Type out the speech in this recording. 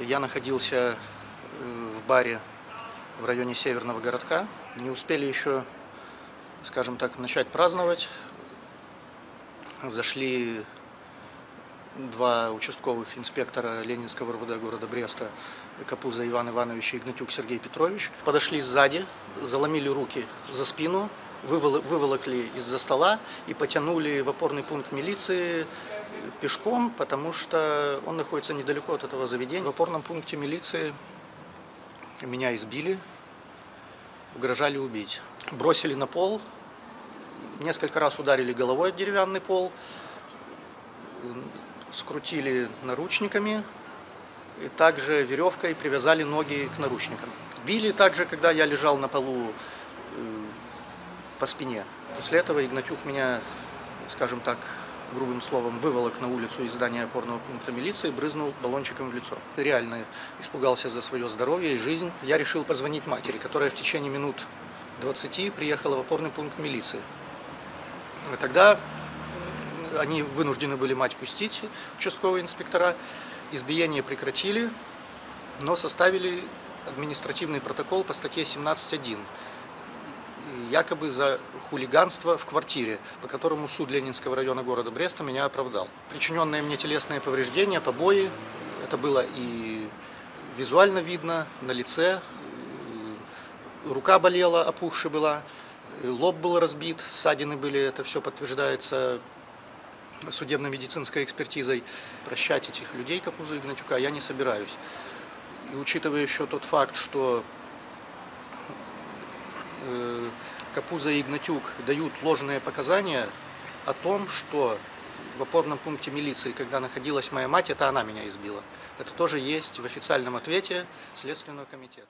Я находился э, в баре в районе Северного городка. Не успели еще, скажем так, начать праздновать. Зашли два участковых инспектора Ленинского РУВД города Бреста, Капуза Иван Иванович и Игнатюк Сергей Петрович. Подошли сзади, заломили руки за спину, вывол- выволокли из-за стола и потянули в опорный пункт милиции пешком, потому что он находится недалеко от этого заведения. В опорном пункте милиции меня избили, угрожали убить. Бросили на пол, несколько раз ударили головой о деревянный пол, скрутили наручниками и также веревкой привязали ноги к наручникам. Били также, когда я лежал на полу э, по спине. После этого Игнатюк меня, скажем так, грубым словом, выволок на улицу из здания опорного пункта милиции, брызнул баллончиком в лицо. Реально испугался за свое здоровье и жизнь. Я решил позвонить матери, которая в течение минут 20 приехала в опорный пункт милиции. Тогда они вынуждены были мать пустить, участковые инспектора. Избиение прекратили, но составили административный протокол по статье 17.1 якобы за хулиганство в квартире, по которому суд Ленинского района города Бреста меня оправдал. Причиненные мне телесные повреждения, побои, это было и визуально видно на лице, рука болела, опухшая была, лоб был разбит, ссадины были, это все подтверждается судебно-медицинской экспертизой. Прощать этих людей, Капуза Игнатюка, я не собираюсь. И учитывая еще тот факт, что э, Капуза и Игнатюк дают ложные показания о том, что в опорном пункте милиции, когда находилась моя мать, это она меня избила. Это тоже есть в официальном ответе Следственного комитета.